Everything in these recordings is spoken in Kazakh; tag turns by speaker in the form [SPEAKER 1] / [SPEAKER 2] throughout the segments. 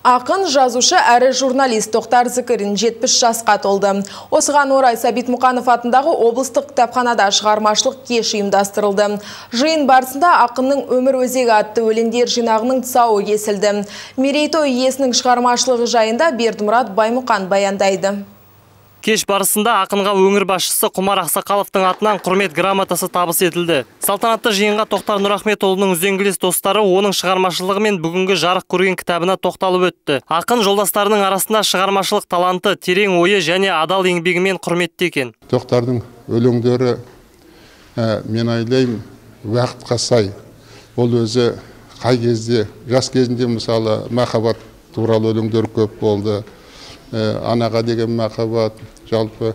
[SPEAKER 1] Ақын, жазушы әрі журналист Тоқтар Зікірін 70 жасқа толды. Осыған орай Сәбит Мұқанов атындағы облыстық кітапханада шығармашылық кеш ұйымдастырылды. Жиын барысында ақынның өмір өзегі атты өлеңдер жинағының тұсауы кесілді. Мерейтой иесінің шығармашылығы жайында Бердімұрат Баймұқан баяндайды.
[SPEAKER 2] Кеш барысында ақынға өңір басшысы Құмар Ақсақаловтың атынан құрмет грамотасы табыс етілді. Салтанатты жиынға Тоқтар Нұрахметұлының үзеңгілес достары оның шығармашылығы мен бүгінгі жарық көрген кітабына тоқталып өтті. Ақын жолдастарының арасында шығармашылық таланты, терең ойы және адал еңбегімен құрметті екен.
[SPEAKER 3] Тоқтардың өлеңдері ә, мен ойлаймын уақытқа сай. Ол өзі қай кезде жас кезінде мысалы махаббат туралы өлеңдер көп болды анаға деген махаббат жалпы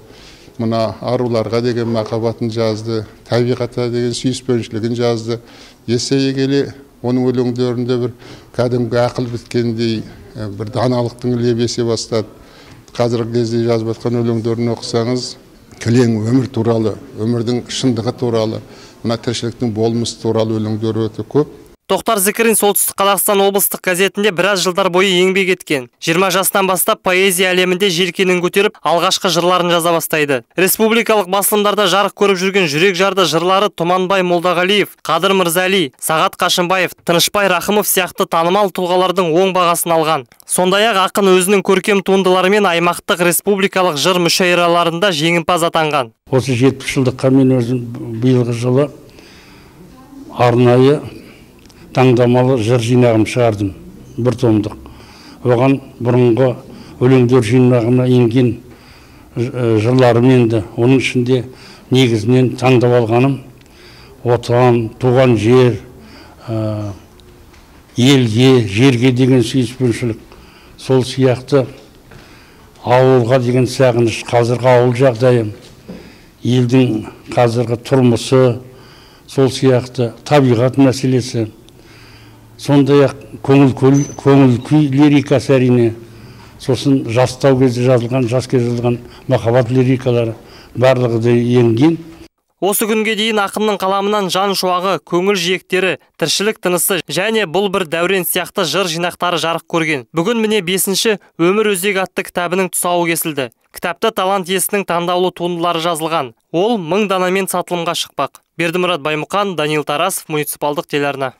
[SPEAKER 3] мына аруларға деген махаббатын жазды табиғатқа деген сүйіспеншілігін жазды. Есейе келе оның өлеңдерінде бір кәдімгі ақыл біткендей э, бір даналықтың лебесе бастады. Қазіргі кезде жазып жатқан өлеңдерін оқысаңыз кілең өмір туралы өмірдің шындығы туралы мына тіршіліктің болмысы туралы өлеңдер өте көп.
[SPEAKER 2] Тоқтар Зікірін солтүстік Қазақстан облыстық газетінде біраз жылдар бойы еңбек еткен. 20 жастан бастап поэзия әлемінде желкенін көтеріп, алғашқы жырларын жаза бастайды. Республикалық басылымдарда жарық көріп жүрген жүрек жарды жырлары Тұманбай Молдағалиев, Қадыр Мырзали, Сағат Қашынбаев, Тынышбай Рахымов сияқты танымал тұлғалардың оң бағасын алған. Сондай-ақ ақын өзінің көркем туындыларымен аймақтық республикалық жыр мүшәйраларында жеңімпаз атанған.
[SPEAKER 4] Осы 70 жылдыққа мен өзім биылғы жылы арнайы таңдамалы жыр жинағын шығардым бір томдық. Оған бұрынғы өлеңдер жинағына енген жырларым енді. Оның ішінде негізінен таңдап алғаным отан туған жер ә, елге жерге деген сүйіспеншілік. Сол сияқты ауылға деген сағыныш қазіргі ауыл жағдайы елдің қазіргі тұрмысы сол сияқты табиғат мәселесі. Сондай ақ көңіл көңіл күй лирикасы әрине. Сосын жастау кезде жазылған жас кезде жазылған махаббат лирикалары барлығы да енген.
[SPEAKER 2] Осы күнге дейін ақынның қаламынан жан шуағы көңіл жиектері тіршілік тынысы және бұл бір дәурен сияқты жыр жинақтары жарық көрген. Бүгін міне бесінші өмір өзегі атты кітабының тұсауы кесілді. Кітапта талант иесінің таңдаулы туындылары жазылған. Ол мың данамен сатылымға шықпақ. Бердімұрат баймұқан данил тарасов муниципалдық телеарна.